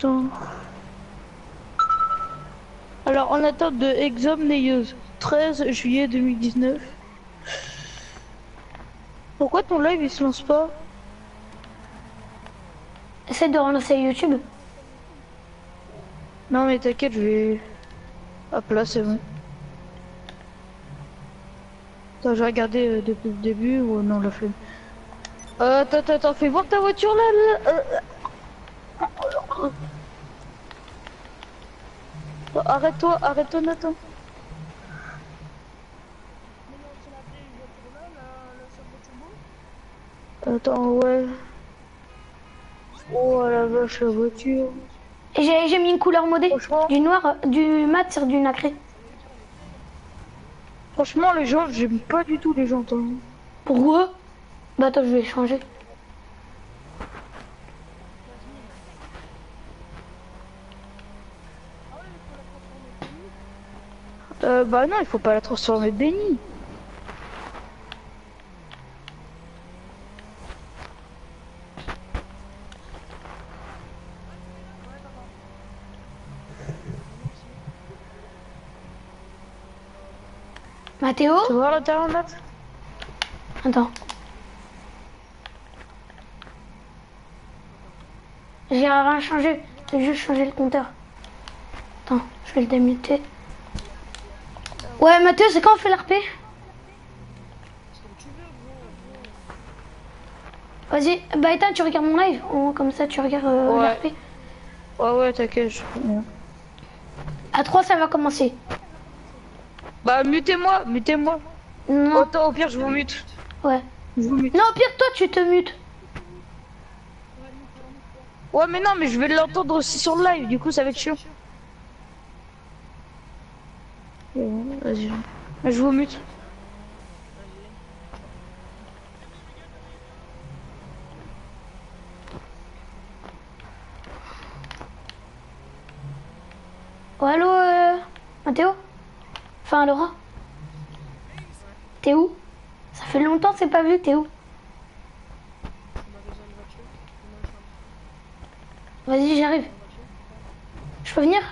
Attends. Alors, en attente de Exom Neyeuse, 13 juillet 2019. Pourquoi ton live il se lance pas? Essaie de relancer YouTube. Non mais t'inquiète, je vais... Hop là, c'est bon. Attends, j'ai regardé euh, depuis le début ou non, la flemme. Euh, attends, attends, attends, fais voir ta voiture là, là. euh. Arrête-toi, arrête-toi, Nathan. Attends, ouais. Oh la vache, la voiture. Et j'ai mis une couleur modée. Du noir, du mat sur du nacré. Franchement, les gens, j'aime pas du tout les gens. Pourquoi? Bah attends, je vais changer. Euh, bah non, il faut pas la transformer de déni. Mathéo Tu vois l'intérieur, Nat Attends. J'ai rien changé. J'ai juste changé le compteur. Attends, je vais le démuter. Ouais, Mathéo, c'est quand on fait l'RP Vas-y, bah Ethan, tu regardes mon live. Oh, comme ça, tu regardes euh, Ouais. l'RP. Ouais, ouais, t'inquiète. je- À 3, ça va commencer. Bah, mutez-moi, mutez-moi. Non, au pire, je vous mute. ouais. Je vous mute. Non, au pire, toi, tu te mutes. Ouais, mais non, mais je vais l'entendre aussi sur le live, du coup, ça va être chiant. Je vous mute. Oh, allô, euh, Mathéo? Enfin, Laura? T'es où? Ça fait longtemps que c'est pas vu, t'es où. Vas-y, j'arrive. Je peux venir?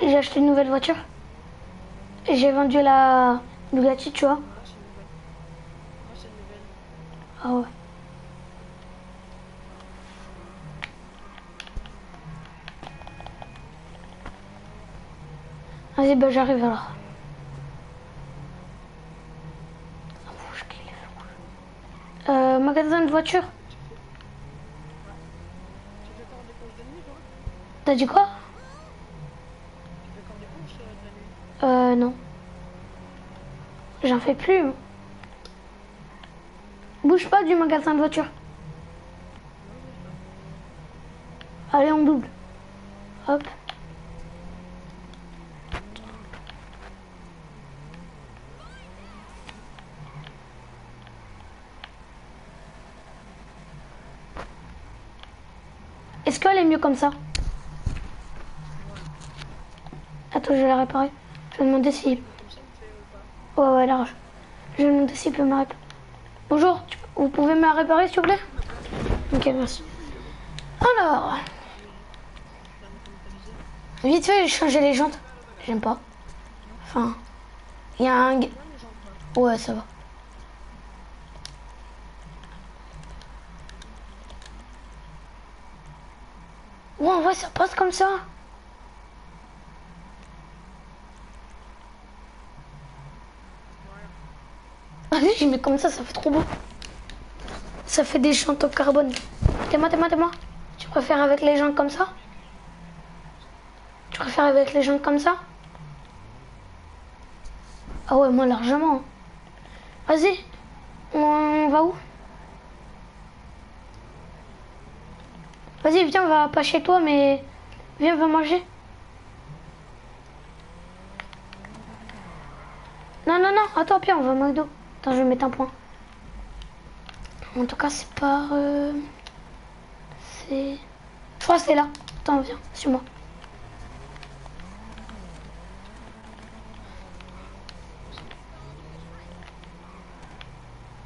J'ai acheté une nouvelle voiture. J'ai vendu la Bugatti, tu vois. Ah ouais. Vas-y, bah j'arrive alors. Euh, magasin de voiture. T'as dit quoi? Euh, non. J'en fais plus. Bouge pas du magasin de voiture. Allez, on double. Hop. Est-ce qu'elle est mieux comme ça? Attends, je vais la réparer. Je vais si... Ouais, ouais, large. Je vais demander s'il peut me réparer. Bonjour, vous pouvez me réparer, s'il vous plaît? Ok, merci. Alors... Vite fait, j'ai changé les jantes. J'aime pas. Enfin... Il y a un... Ouais, ça va. Ouais, en vrai, ça passe comme ça. Je mets comme ça, ça fait trop beau. Ça fait des jantes au carbone. T'es-moi, t'es-moi, t'es-moi. Tu préfères avec les jantes comme ça? Tu préfères avec les jantes comme ça? Ah ouais, moi largement. Vas-y, on va où? Vas-y, viens, on va pas chez toi, mais viens, on va manger. Non, non, non, attends, Pierre, on va au McDo. Je vais mettre un point. En tout cas, c'est par... Euh... C'est... Je crois c'est là. Attends, viens, sur moi.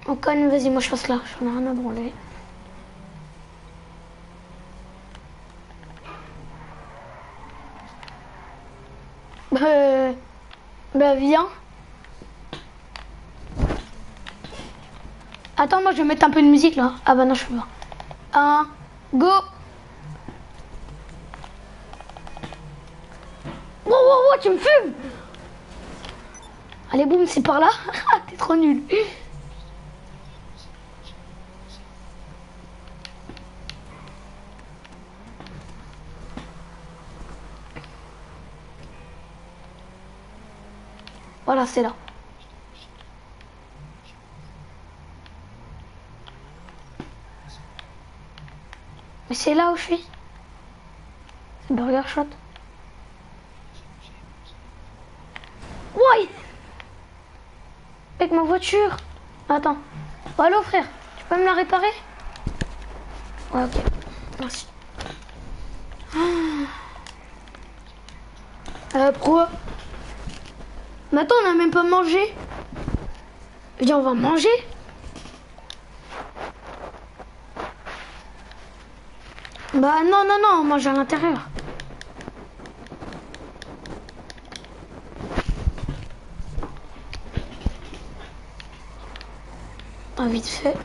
On conne, vas-y, moi je passe là. J'en ai rien à branler. Euh, bah viens. Attends, moi je vais mettre un peu de musique là. Ah bah non, je peux pas. Un, go Wow, wow, wow, tu me fumes Allez, boum, c'est par là. T'es trop nul. Voilà, c'est là. C'est là où je suis. C'est Burger Shot. Ouais Avec ma voiture. Attends. Oh, allô frère, tu peux me la réparer? Ouais, ok. Merci. Ah. Euh, pourquoi Mais attends, on n'a même pas mangé. Dis, on va manger? Bah non, non, non, on mange à l'intérieur. Ah, vite fait.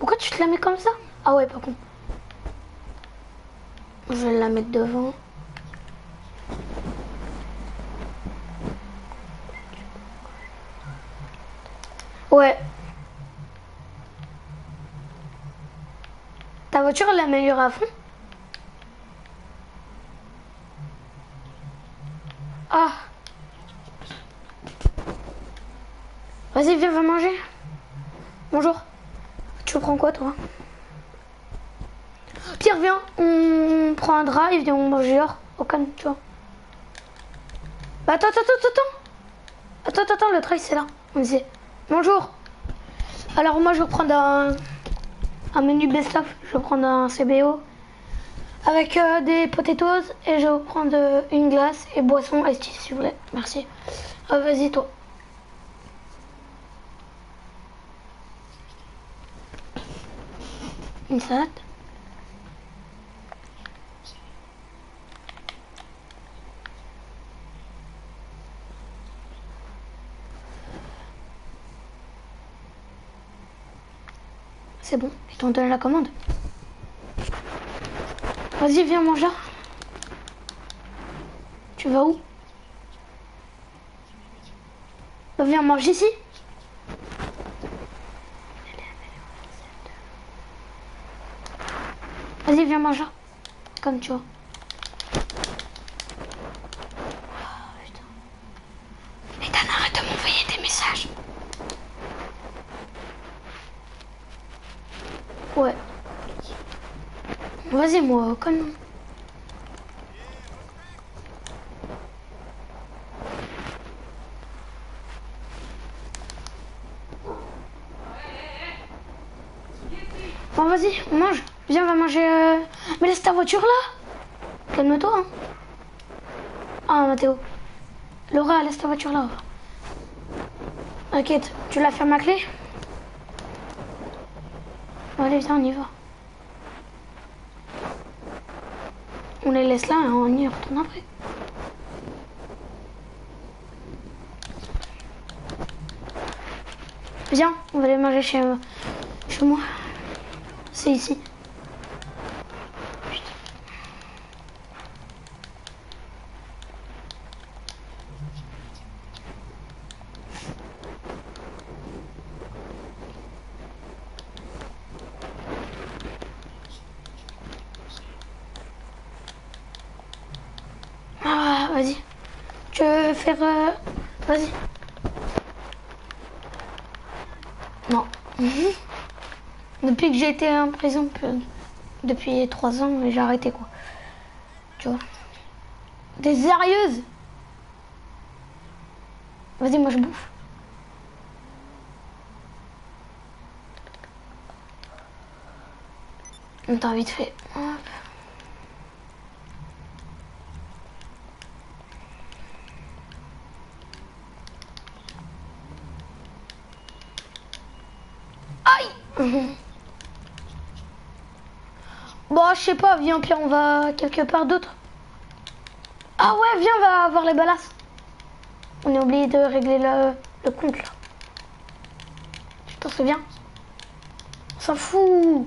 Pourquoi tu te la mets comme ça? Ah ouais, pas con. Je vais la mettre devant. Ouais. Voiture, elle l'améliore à fond Ah. Vas-y, viens, va manger. Bonjour. Tu prends quoi, toi? Pierre, viens. On prend un drive et on mange dehors. Au tu vois. Bah, attends, attends, attends, attends. Attends, attends, le drive, c'est là. On disait. Bonjour. Alors, moi, je vais prendre un, un menu best-of. Je vais prendre un CBO avec euh, des potatoes et je vais prendre euh, une glace et boisson tea, s'il vous plaît. Merci. Ah, Vas-y, toi. Une salade? C'est bon, ils t'ont donné la commande. Vas-y, viens manger. Tu vas où? Bah viens manger ici. Vas-y, viens manger. Comme tu vois. Oh, putain. Ethan, arrête de m'envoyer des messages. Ouais. Moi, comme. Bon, vas-y, on mange. Viens, on va manger. euh, Mais laisse ta voiture là. Calme-toi. Hein. Ah, Mathéo. Laura, laisse ta voiture là. T'inquiète, tu la fermes à clé Allez, viens, on y va. On les laisse là et on y retourne après. Viens, on va aller manger chez, chez moi. C'est ici. Putain. Ah, vas-y. Tu veux faire... euh, Vas-y. Non. Depuis que j'ai été en prison, depuis trois ans, j'ai arrêté quoi. Tu vois. T'es sérieuse Vas-y, moi je bouffe. Attends, vite fait. Hop. Aïe Pas, viens, puis on va quelque part d'autre. Ah Ah ouais, viens, on va voir les balasses. On est oublié de régler le, le compte là. Tu t'en souviens? On s'en fout.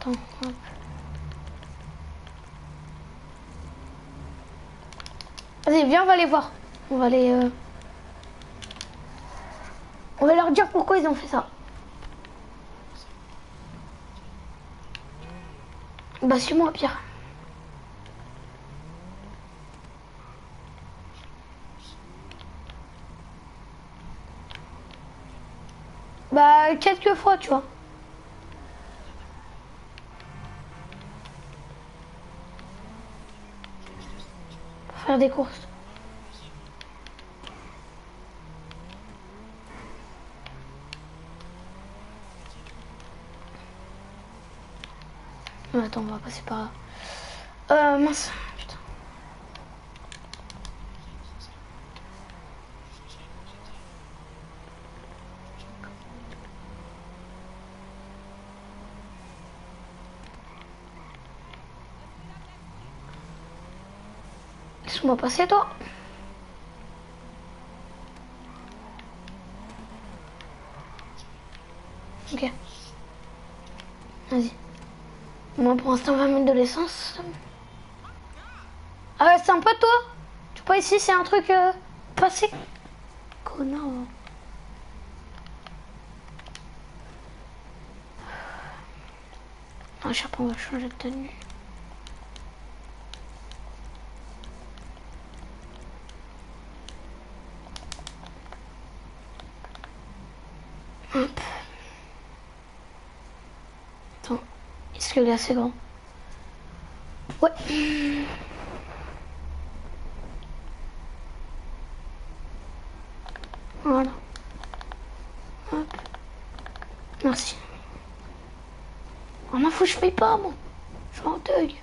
Attends. Vas-y, viens, on va les voir. On va les. euh, On va leur dire pourquoi ils ont fait ça. Bah, suis-moi, Pierre. Bah, quelques fois, tu vois. Faire des courses. Attends, on va passer par là. Euh, mince. Putain. Laisse-moi passer, toi. Ok. Vas-y. Moi, pour l'instant, on va mettre de l'essence. Ah, ouais, sympa, toi? Tu vois, ici, c'est un truc euh, passé? Connard. Ah, je sais pas, on va changer de tenue. Hop. Attends, est-ce qu'il est assez grand Ouais. Voilà. Hop. Merci. Oh m'en fout, je paye pas, moi. Je suis en deuil.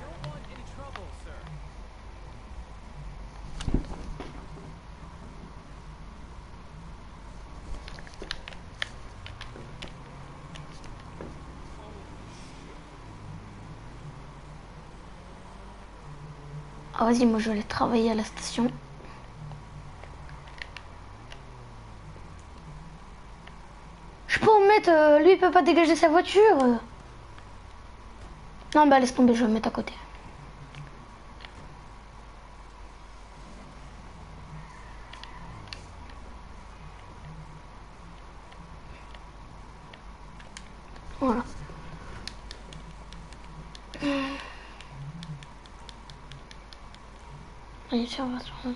Don't want any trouble, sir. Vas-y, moi, je vais aller travailler à la station. Je peux en mettre... euh, lui, il peut pas dégager sa voiture. Non, bah, laisse tomber, je vais me mettre à côté. Voilà. Réservation. Ouais.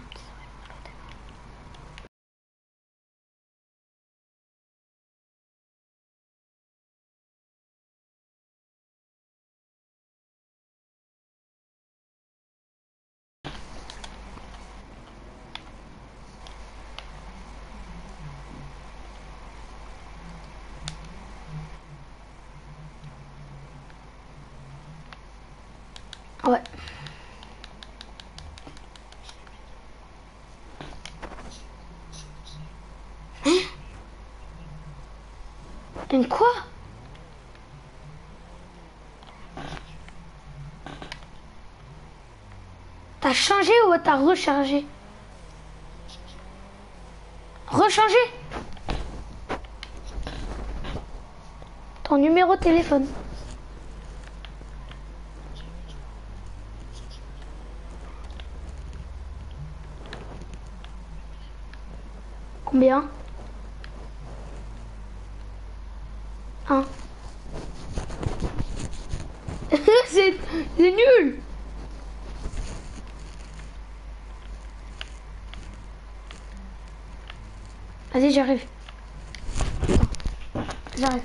T'as changé ou t'as rechargé Rechargé Ton numéro de téléphone. Combien? 1. Vas-y, j'arrive. Attends, J'arrive.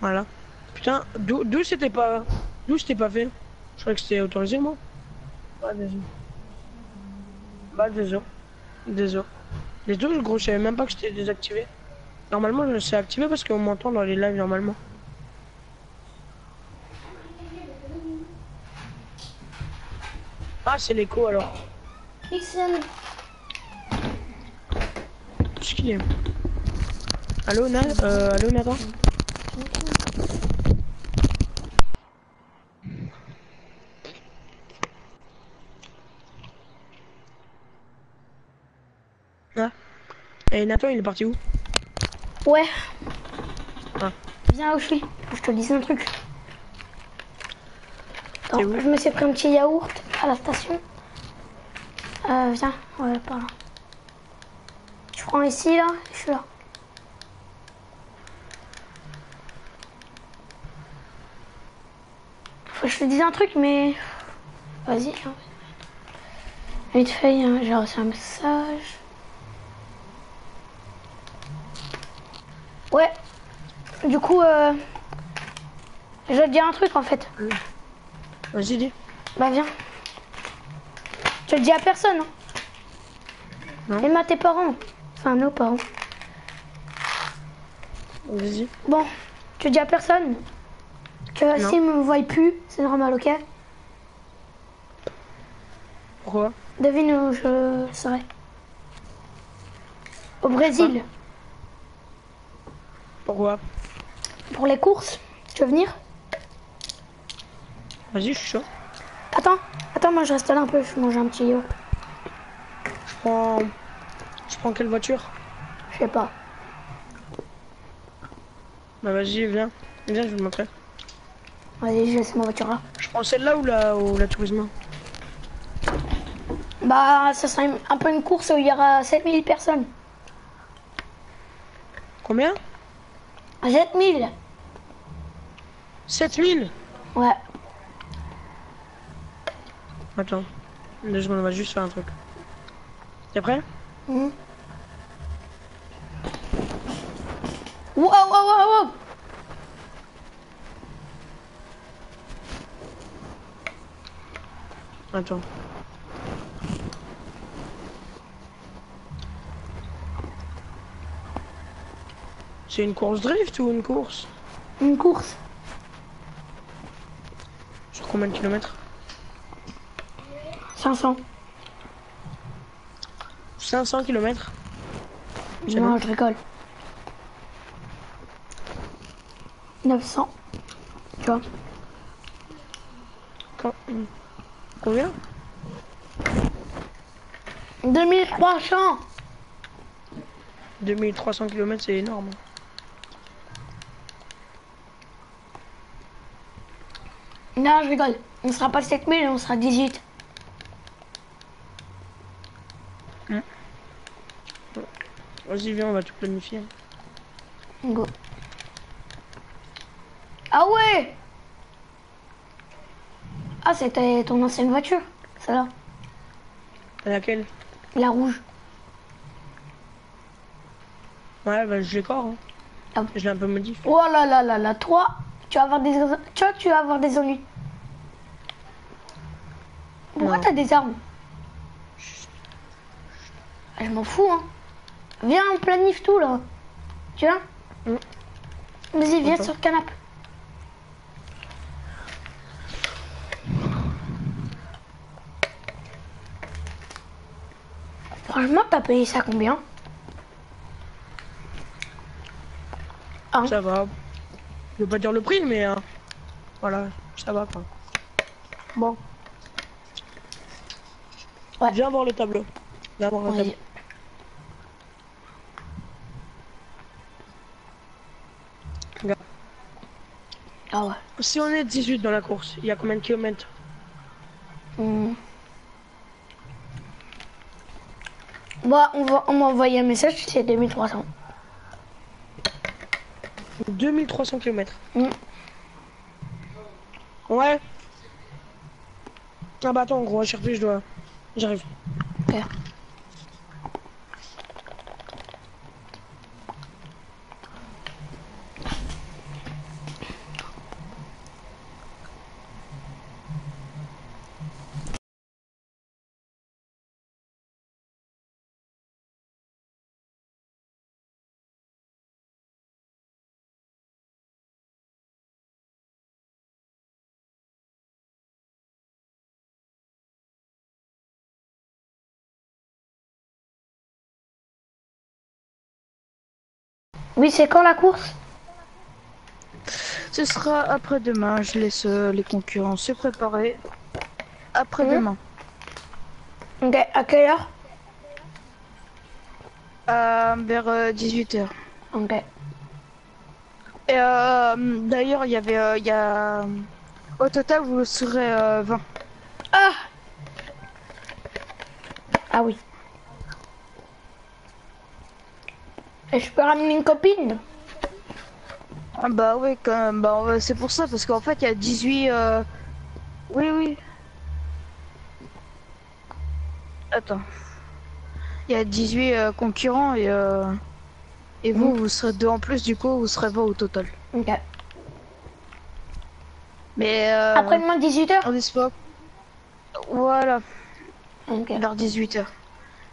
Voilà. Putain, d'où c'était pas... D'où c'était pas fait? Je croyais que c'était autorisé, moi. Bah, désolé. Bah, désolé. Désolé. Désolé, gros, je savais même pas que c'était désactivé. Normalement, je sais activé parce qu'on m'entend dans les lives, normalement. Ah, c'est l'écho, alors. Ixon, Ce qu'il est. Allô, Na euh, allô, Nathan? Et Nathan, il est parti où? Ouais. Ah. Viens où je suis. Je te dis un truc. Attends, je me suis pris un petit yaourt à la station. Euh, viens. Ouais, par là. Je prends ici, là. Je suis là. Faut que je te dise un truc, mais... Vas-y. hein. Vite fait, hein, j'ai reçu un message. Ouais. Du coup, euh... je vais te dire un truc en fait. Vas-y, dis. Bah viens. Tu le dis à personne. Hein. Non. Même à tes parents. Enfin, nos parents. Vas-y. Bon, tu le dis à personne. Que s'ils me voient plus, c'est normal, ok? Pourquoi? Devine où je serai. Au Brésil. Pourquoi? Pour les courses. Tu veux venir? Vas-y, je suis chaud. Attends, attends, moi je reste là un peu, je mange un petit yaourt. Je prends... Je prends quelle voiture? Je sais pas. Bah vas-y, viens. Viens, je vais te montrer. Vas-y, je laisse ma voiture là. Je prends celle-là ou la, ou la tourisme Bah, ça sera un peu une course où il y aura 7000 personnes. Combien? 7000 7000 Ouais. Attends. Deux secondes, on va juste faire un truc. T'es prêt Mhm. Wow, wow, wow, wow Attends. C'est une course drift ou une course Une course. Sur combien de kilomètres 500. 500 kilomètres Non, bon. je rigole. 900. Tu vois Quand- Combien 2300 2300 kilomètres, c'est énorme. Non, je rigole. On sera pas 7000, on sera 18. Vas-y, viens, on va tout planifier. Go. Ah ouais Ah, c'était ton ancienne voiture, celle-là. Laquelle? La rouge. Ouais, bah je l'ai encore. Hein. Ah. Je l'ai un peu modifié. Oh là là là là, toi, tu vas avoir des, tu vois, tu vas avoir des ennuis. Pourquoi t'as des armes Je m'en fous, hein. Viens, on planifie tout, là. Tu vois Mm. Vas-y, viens Attends. sur le canapé. Franchement, t'as payé ça combien Ah. Ça va. Je veux pas dire le prix, mais euh, voilà, ça va quoi. Bon. Ouais. Viens voir le tableau. Viens voir le Oui. tableau. Regarde. Ah ouais. Si on est 18 dans la course, il y a combien de kilomètres? Hmm. Bah, on va, on m'a envoyé un message, c'est 2300. 2300 kilomètres. Mm. Ouais. Ah bah attends, gros, HRP, je dois... J'arrive. Ok. Oui, c'est quand la course? Ce sera après-demain. Je laisse euh, les concurrents se préparer. Après-demain. Ok, à quelle heure? Euh, vers 18h. Ok. Et euh, d'ailleurs, il y avait, euh, il y a, au total, vous serez euh, 20. Ah Ah oui. Et je peux ramener une copine Ah bah oui, quand même. Bah, c'est pour ça, parce qu'en fait, il y a 18. euh, Oui, oui. Attends. Il y a 18 euh, concurrents et, euh, et vous, vous serez deux en plus, du coup, vous serez 20 au total. Ok. Mais euh, Après-demain, 18h on espère. Voilà, vers 18h.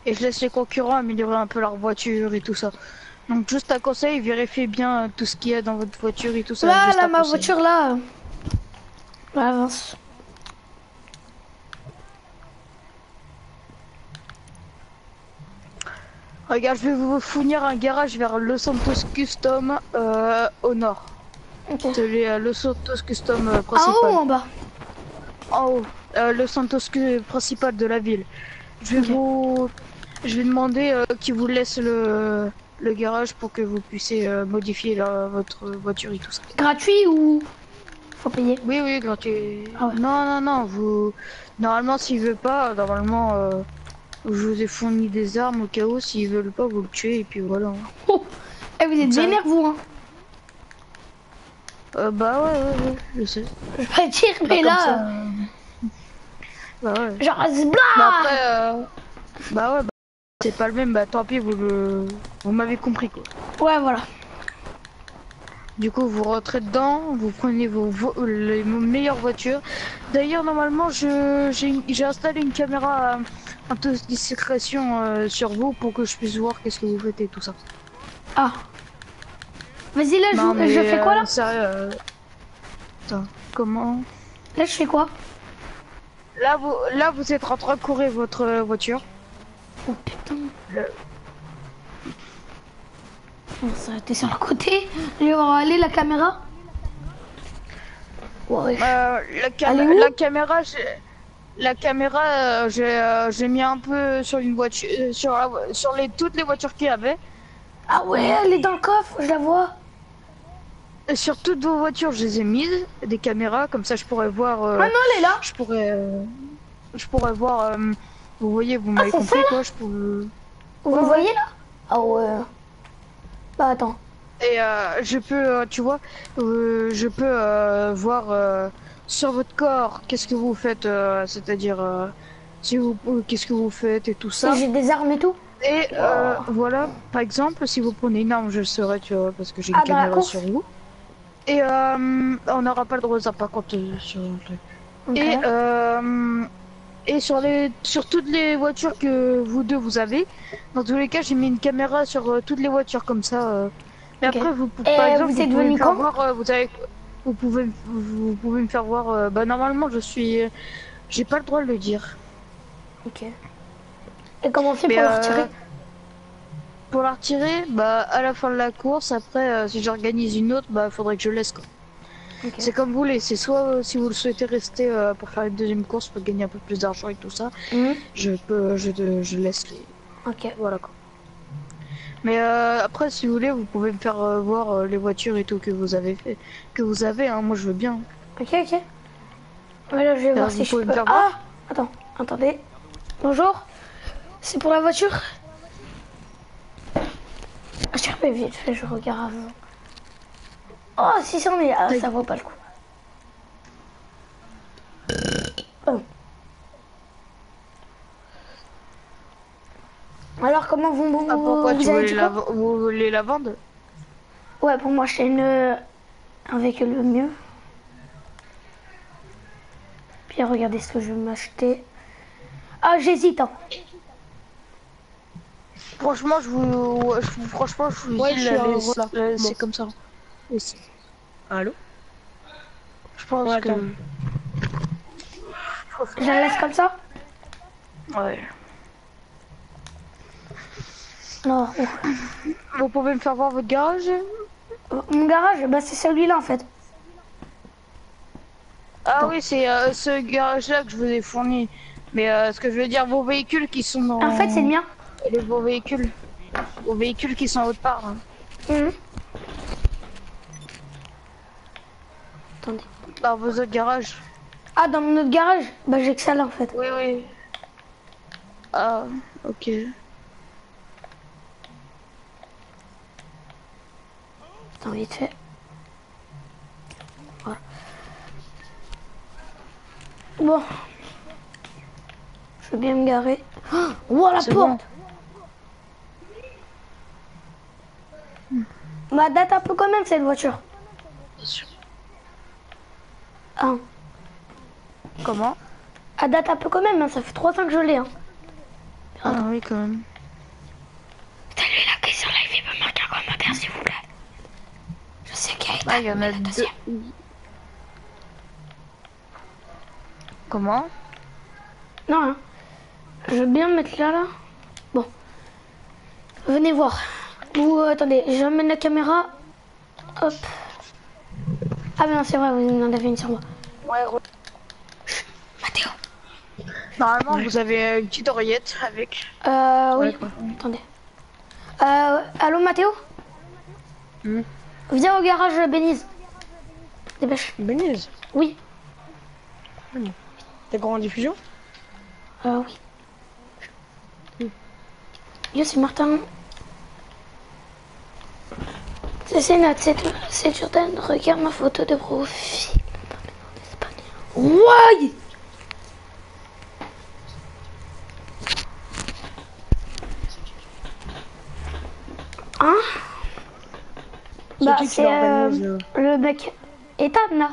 Et je laisse les concurrents améliorer un peu leur voiture et tout ça. Donc, juste un conseil, vérifiez bien euh, tout ce qu'il y a dans votre voiture et tout ça. Là, là, ma conseil. voiture, là. Là, avance. Regarde, je vais vous fournir un garage vers Los Santos Custom euh, au nord. Ok. C'est les euh, Los Santos Custom euh, En principal. haut ou en bas En haut. Euh, le Santos principal de la ville. Je vais vous... Je vais demander qu'il vous laisse le... le garage pour que vous puissiez euh, modifier la- votre voiture et tout ça. Gratuit ou faut payer? Oui, oui, gratuit. Ah ouais. Non, non, non, vous... Normalement, s'il veut pas, normalement, euh, je vous ai fourni des armes au cas où. S'ils veulent pas, vous le tuez et puis voilà. Oh Eh, vous êtes vénère, vous, hein Euh, bah ouais, ouais, ouais, je sais. Je vais dire, mais là, ça, euh, Bah ouais. genre, après, euh, bah ouais, bah, c'est pas le même, bah tant pis, vous le... Vous m'avez compris quoi. Ouais, voilà. Du coup, vous rentrez dedans, vous prenez vos, les meilleures voitures. D'ailleurs, normalement, je j'ai installé une caméra en toute discrétion euh, sur vous pour que je puisse voir qu'est-ce que vous faites et tout ça. Ah. Vas-y, là, je, Non, mais, je fais quoi, euh, là sérieux, euh, Attends, comment? Là, je fais quoi? Là, vous là, vous êtes en train de courir votre euh, voiture. Oh, putain. Le- On va s'arrêter sur le côté. On va aller, la caméra Ouais. Euh, la, cam- caméra, j'ai- la caméra, euh, j'ai euh, j'ai mis un peu sur une voiture, sur la sur les toutes les voitures qu'il y avait. Ah ouais, elle est dans le coffre, je la vois. Et sur toutes vos voitures, je les ai mises des caméras, comme ça je pourrais voir. Ah non, elle est là. je pourrais, je pourrais voir. Vous voyez, vous m'avez c'est compris ça, quoi. Je pourrais... Vous voyez, là Ah ouais. Bah, attends. Et euh, je peux, euh, tu vois, euh, je peux euh, voir sur votre corps qu'est-ce que vous faites, c'est-à-dire si vous, qu'est-ce que vous faites et tout ça. J'ai des armes et tout. Et voilà, par exemple, si vous prenez une arme, je le saurais, tu vois, parce que j'ai une Ah, la caméra sur vous. Et on n'aura pas le droit de ça, par contre, sur le truc. Et, et sur, les, sur toutes les voitures que vous deux vous avez, dans tous les cas, j'ai mis une caméra sur euh, toutes les voitures comme ça. euh. Mais après, vous, Et par exemple, vous êtes pouvez me faire voir, euh, vous, avez, vous, pouvez, vous pouvez me faire voir. euh, bah, normalement, je suis. J'ai pas le droit de le dire. Ok. Et comment on fait Mais, pour la euh, retirer? Pour la retirer, bah à la fin de la course, après euh, si j'organise une autre, bah faudrait que je laisse quoi. C'est comme vous voulez, c'est soit euh, si vous le souhaitez rester euh, pour faire une deuxième course pour gagner un peu plus d'argent et tout ça, Mhm. je peux, je, je laisse les, Ok. voilà quoi. Mais euh, après si vous voulez, vous pouvez me faire voir les voitures et tout que vous avez fait, que vous avez, hein, moi je veux bien. Ok, ok. Ouais, là, je vais voir si je pouvez me peux. faire Ah voir Attends, attendez. Bonjour. C'est pour la voiture? Ah, Je mais vite fait, je regarde avant. Oh, si c'en est là, ça vaut pas le coup. Oh. Alors, comment vous, vous, Ah pourquoi vous tu voulais la, vous voulez la vendre? Ouais, pour moi, c'est une. Un véhicule le mieux. Puis regardez ce que je vais m'acheter. Ah, j'hésite. Hein. Franchement, je vous, franchement, je vous Ouais, la la Bon. comme ça. Laissez. Allô? Je pense Ouais, que. Je la laisse comme ça? Ouais. Non. Vous pouvez me faire voir votre garage? Mon garage, bah c'est celui-là en fait. Ah oui, c'est euh, ce garage-là que je vous ai fourni. Mais euh, ce que je veux dire, vos véhicules qui sont dans... En fait, c'est le mien. Les, vos véhicules. Vos véhicules qui sont à haute part. hein. Mhm. Attendez. Dans vos autres garages. Ah, dans mon autre garage Bah j'ai que ça là en fait. Oui, oui. Ah, ok. Attends, vite fait. Voilà. Bon. Je veux bien me garer. Oh, wow, la porte Bah date un peu quand même cette voiture. Bien sûr. Ah, Comment? Elle date un peu quand même, hein, ça fait 3 ans que je l'ai. Hein. Ah oui, quand même. Qui est sur live, il peut marquer un commentaire s'il vous plaît. Je sais qu'il y a Ah, il y en a deux. Comment? Non, hein. je veux bien me mettre là, là. Bon. Venez voir. Ou euh, attendez, j'emmène la caméra. Hop. Ah mais non, c'est vrai, vous en avez une sur moi. Ouais, re- Mathéo. Normalement, vous avez une petite oreillette avec. Euh, oui. Quoi. Attendez. Euh, allô Mathéo Hmm. Viens au garage euh, Bénise. Dépêche. Beniz, Oui. t'es encore en diffusion Euh, oui. Yo, c'est Martin. C'est Sénat, c'est c'est Jordan. Regarde ma photo de profil. Ouais Hein? Bah, qui qui c'est euh, le mec Ethan, là.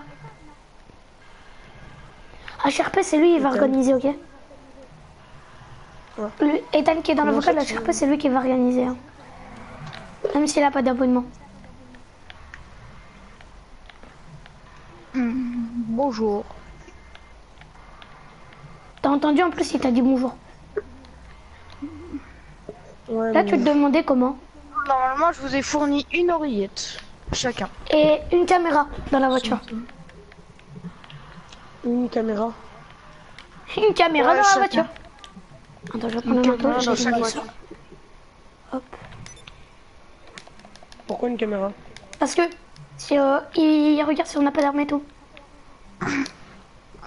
HRP, c'est lui, il va organiser, ok? Ouais. Le Ethan qui est dans l'avocat, ça, la HRP, c'est lui qui va organiser. hein. Même s'il a pas d'abonnement. Bonjour. T'as entendu en plus, il t'a dit bonjour. Ouais, Là, mais- tu te demandais comment. Normalement, je vous ai fourni une oreillette. Chacun. Et une caméra dans la voiture. Une caméra. Une caméra Ouais, dans la voiture. Attends, je vais prendre Une un marteau, caméra je dans vais chaque limer ça. voiture. Hop. Pourquoi une caméra? Parce que si euh, il regarde si on n'a pas d'armes et tout.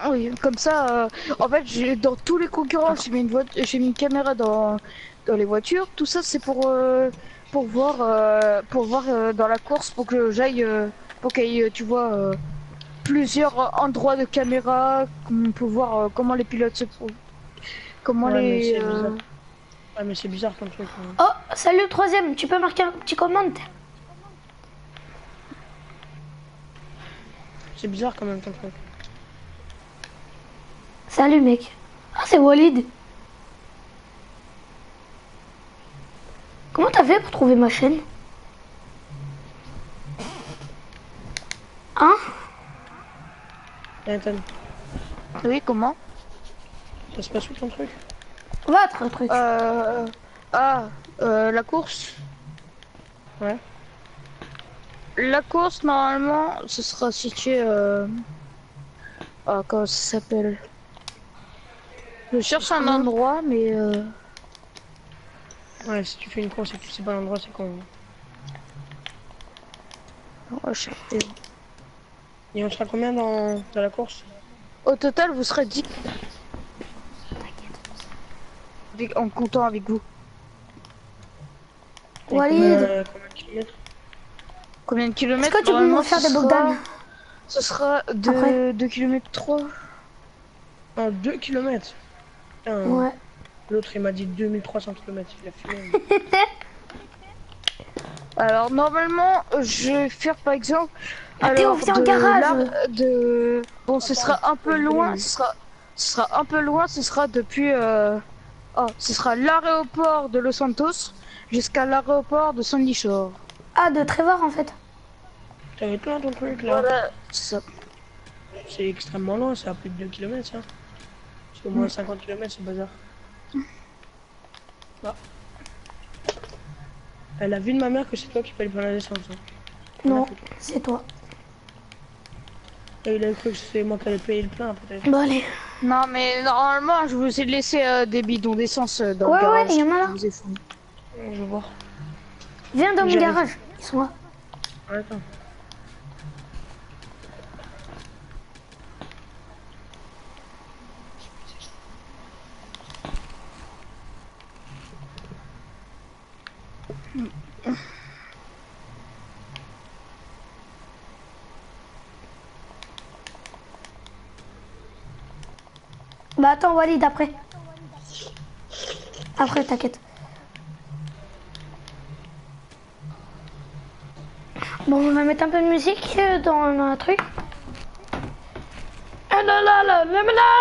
Oui, comme ça, euh, en fait, j'ai dans tous les concurrents, j'ai mis une j'ai mis une caméra dans dans les voitures. Tout ça, c'est pour euh, pour voir euh, pour voir euh, dans la course, pour que j'aille, euh, pour qu'il y ait, tu vois, euh, plusieurs endroits de caméra, peut voir euh, comment les pilotes se trouvent, comment Ouais, mais les. c'est euh, bizarre. Ah mais c'est bizarre ton truc. hein. Oh, salut le troisième, tu peux marquer un petit commentaire C'est bizarre quand même ton truc. Salut mec. Ah, c'est Walid. Comment t'as fait pour trouver ma chaîne? Hein? Nathan, Oui, comment? Ça se passe où ton truc? Votre truc. euh... Ah, euh, la course. Ouais. La course, normalement, ce sera situé. Euh... Ah, comment ça s'appelle? Je cherche un endroit, mais. Euh... Ouais, si tu fais une course et que tu sais pas l'endroit, c'est con. Et on sera combien dans, dans la course? Au total, vous serez 10. Avec- En comptant avec vous. Et Walid. combien, euh, combien de kilomètres? Combien de Est-ce kilomètres que tu peux me faire des sera- Bogdan Ce sera Après. 2 2 km 3. En 2 kilomètres Putain, Ouais. L'autre il m'a dit 2300 km, il a fumé. Alors normalement, je vais faire par exemple. Mathéo, alors, au de garage. de bon, ce sera un peu loin. Ce sera, ce sera un peu loin. Ce sera depuis. Euh... Oh, ce sera l'aéroport de Los Santos jusqu'à l'aéroport de Sandy Shore. Ah, de Trevor en fait. Ça ton truc là. Voilà, c'est ça. C'est extrêmement loin, c'est à plus de 2 km ça. Au moins 50 km ce bazar. Bah. Elle a vu de ma mère que c'est toi qui paye pour la descente. hein. Non, c'est toi. Et il a cru que c'est moi qui allais payer le plein, peut-être. Bon, allez. Non, mais normalement, je vous ai laissé euh, des bidons d'essence euh, dans Ouais, le ouais, garage. il y en a là. Je vais voir. Viens dans mon garage. Ils sont là. Attends. Bah attends, Walid, après. Après, t'inquiète. Bon, on va mettre un peu de musique euh, dans, un truc. Ah la la la la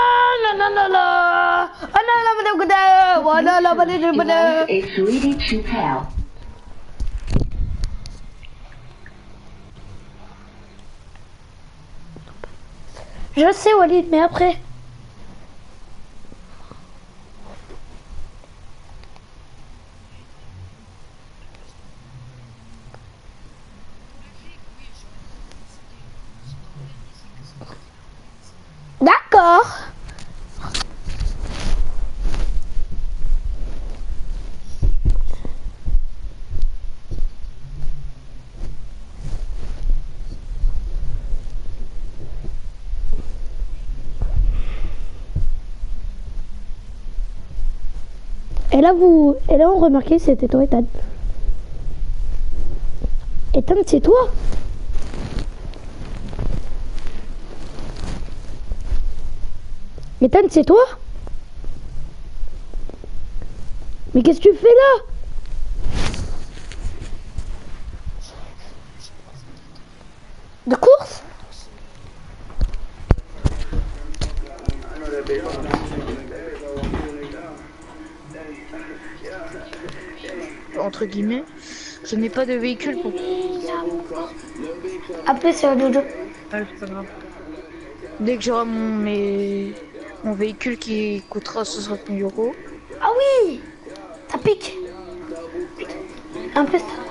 là, vous, et là, on remarquait c'était toi, Ethan. Ethan, c'est toi? Ethan, c'est toi? Mais qu'est-ce que tu fais là? Guillemets, je n'ai pas de véhicule pour. Après, c'est à Jojo. Ah, c'est pas grave. Dès que j'aurai mon, mes- mon véhicule qui coûtera 60 000 euros, Ah oui Ça pique Un peu ça.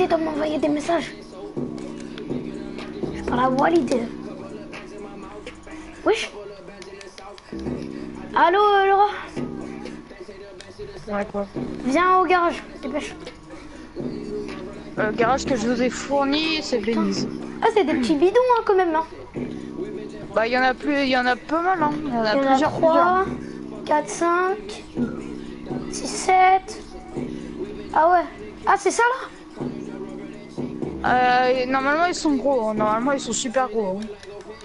Arrêtez de m'envoyer des messages. Je parle à Walid. Wesh Allô, euh, Laura Ouais, quoi. Viens au garage, dépêche. le garage que je vous ai fourni, c'est Venise. Ah, c'est des petits bidons hein, quand même. Hein. Bah, il y en a plus, il y en a pas mal, hein. Il y en a Il y en a plusieurs, 3, 4, 5, 6, 7. Ah ouais. Ah, c'est ça là? Euh, normalement, ils sont gros. hein. Normalement, ils sont super gros. hein.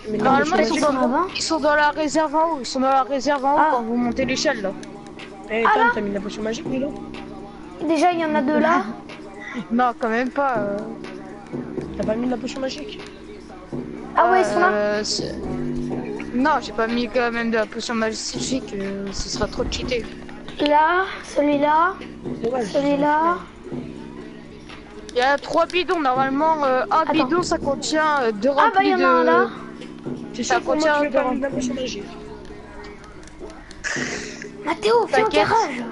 Mais Normalement, ils sont, dans, là-bas. ils sont dans la réserve en haut. Ils sont dans la réserve en haut Ah. quand vous montez l'échelle, là. Eh, Ah, Tom, t'as mis de la potion magique, lui, là Déjà, il y en a deux là. Non, quand même pas. euh. T'as pas mis de la potion magique Ah ouais, ils sont là. Euh, non, j'ai pas mis quand même de la potion magique. euh, ce sera trop cheaté. Là, celui-là, celui-là. Il y a trois bidons. Normalement, euh, un Attends. bidon, ça contient euh, deux Ah bah, il remplis y en de... a un là. Ça contient tu veux pas de- mettre de la potion magique Mathéo, viens au T'inquiète. garage.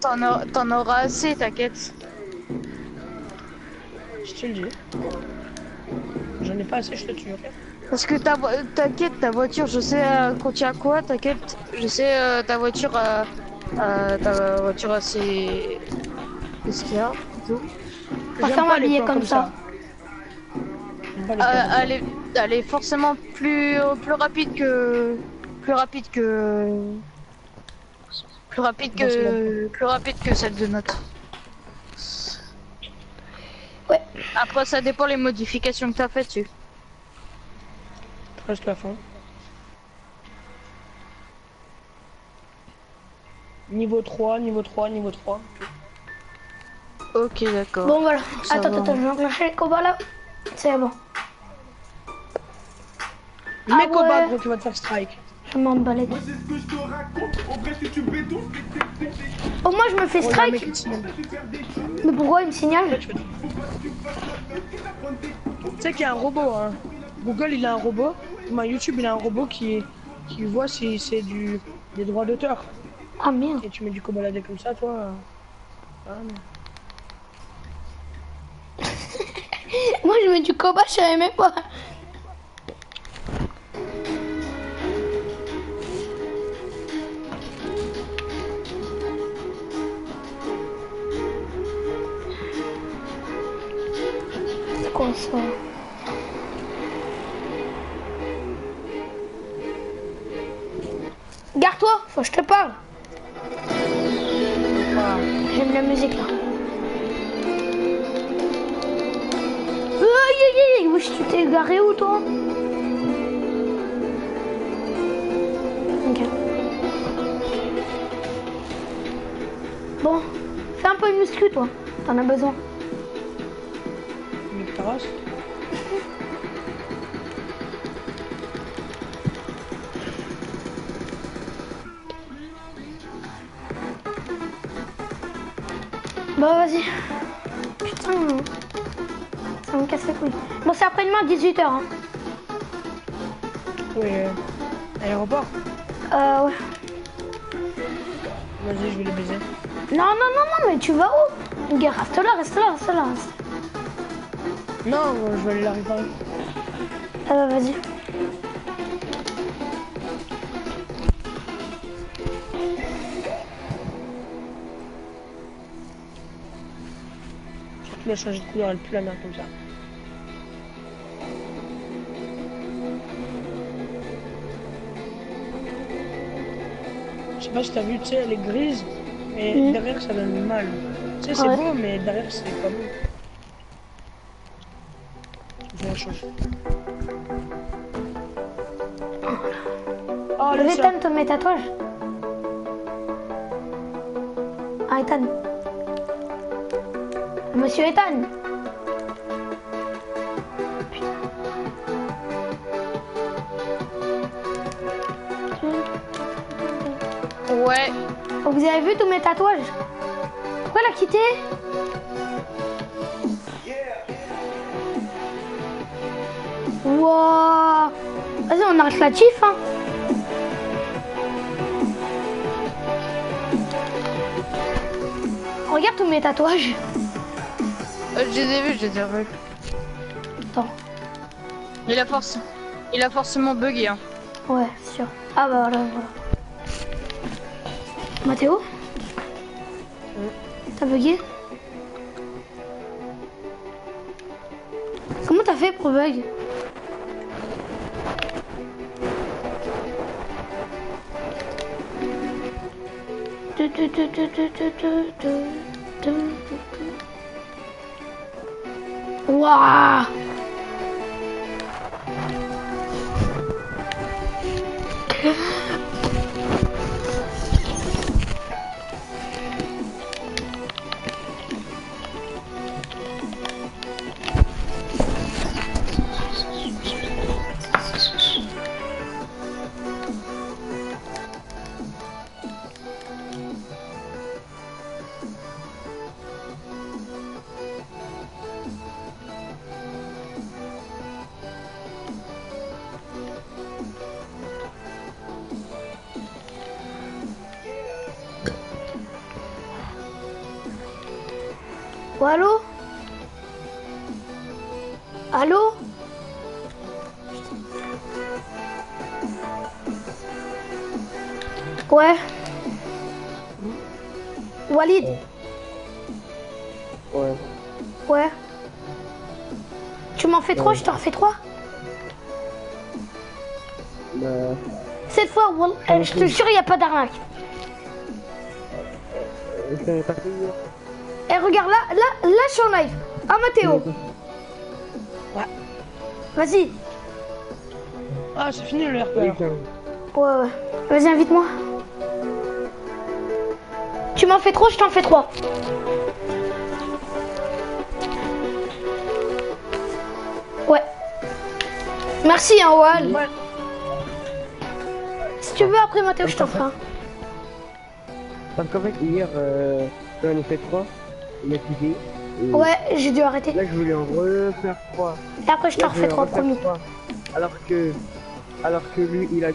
T'en auras- T'en auras assez, t'inquiète. Je te le dis. J'en ai pas assez, je te tue, Parce que ta vo- t'inquiète, ta voiture, je sais euh, contient quoi, t'inquiète. Je sais euh, ta voiture, euh, euh, ta voiture, c'est... Qu'est-ce qu'il y a tout. Les m'habiller comme ça. Euh, comme ça. elle, est, elle est forcément plus, plus rapide que... Plus rapide que... Plus rapide que... Plus rapide que celle de notre. Ouais. Après, ça dépend les modifications que t'as fait dessus. Presque la fin. Niveau 3, niveau 3, niveau 3. Ok, d'accord. Bon, voilà. Ça attends, va. attends, je vais enclencher les combats là. C'est bon. Mets Ah combat, ouais. gros, tu vas te faire strike. Je m'en bats les Moi c'est ce que je te raconte, Au moins, je me fais Oh, strike. Mais pourquoi il me signale Tu sais qu'il y a un robot, hein. Google il a un robot, ma YouTube il a un robot qui, qui voit si c'est du des droits d'auteur. Ah merde. Et tu mets du cobaladé comme ça, toi. ah, non. Moi, je mets du combat, je savais même pas. Ça Garde-toi, faut que je te parle. J'aime la musique là. Wesh, tu t'es garé où toi Ok. Bon, fais un peu une muscu toi, t'en as besoin. ta race. Bah vas-y. Putain, ça me casse les couilles. Bon, c'est après-demain 18h. Hein. Oui, euh, aéroport. Euh, ouais. Vas-y, je vais les baiser. Non, non, non, non, mais tu vas où? Gars, Reste là, reste là, reste là. Reste. Non, je vais aller la réparer. Euh, vas-y. Changer de couleur, elle pue la merde comme ça. Je sais pas si t'as vu, tu sais, elle est grise, mais Mhm. derrière ça donne mal. Tu sais, c'est Ouais. beau, mais derrière c'est pas beau. Je vais la changer. Oh, Le Ethan met tatouage Ah, Ethan. Monsieur Ethan. Ouais. Vous avez vu tous mes tatouages? Pourquoi elle a quitté Wow Vas-y, on arrête la tif, hein Regarde tous mes tatouages. Euh, je les ai vus, je les ai vus. Attends. Il a, force... Il a forcément bugué. Hein. Ouais, sûr. Ah bah voilà, voilà. Mathéo. Mm. T'as bugué Comment t'as fait pour bug tu, tu, tu, 哇 Oh, allô Allô Ouais. Walid Ouais. Ouais. Tu m'en fais trois, je t'en refais trois Bah, Cette fois, Wall- euh, je te jure, il n'y a pas d'arnaque. pas fait hier. Et regarde, là, live. Ah, Mathéo. Ouais. Vas-y. Ah, c'est fini le RP. Ouais, ouais. Vas-y, invite-moi. Tu m'en fais trop, je t'en fais trois. Ouais. Merci, hein, Wal. Ouais. Si tu veux, après Mathéo, je t'en ferai un. Parce qu'en fait, hier, euh, j'en ai fait trois. Il a. Et Ouais, j'ai dû arrêter. Là, je voulais en refaire trois. Et après, je t'en refais trois trois. Alors que, alors que lui, il a,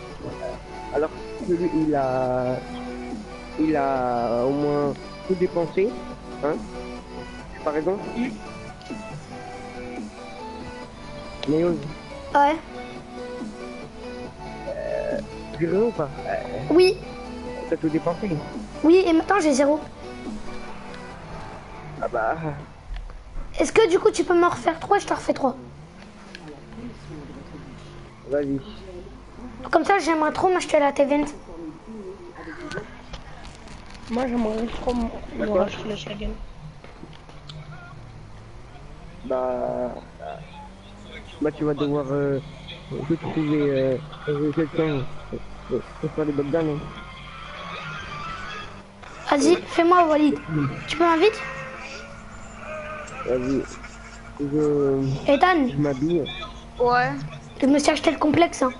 alors que lui, il a, il a au moins tout dépensé, hein. Par exemple. Léo, Ouais. tu veux ou pas? Euh, Oui, T'as tout dépensé oui, et maintenant j'ai zéro. Ah bah, Est-ce que du coup tu peux m'en refaire trois Je te refais trois. vas-y. Comme ça, j'aimerais trop m'acheter la T20. Moi, j'aimerais trop me racheter la Shagan. Bah, bah tu vas devoir euh, te trouver euh, euh, quelqu'un pour faire des bonnes dames. hein. Vas-y, fais-moi Walid. Tu peux m'inviter? Vas-y. Je, Ethan, je m'habille. Ouais. je me suis acheté le complexe. Hein.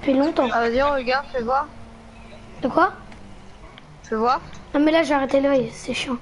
Depuis longtemps. Ah, vas-y, regarde, fais voir. De quoi? Fais voir. Non mais là j'ai arrêté l'œil, c'est chiant.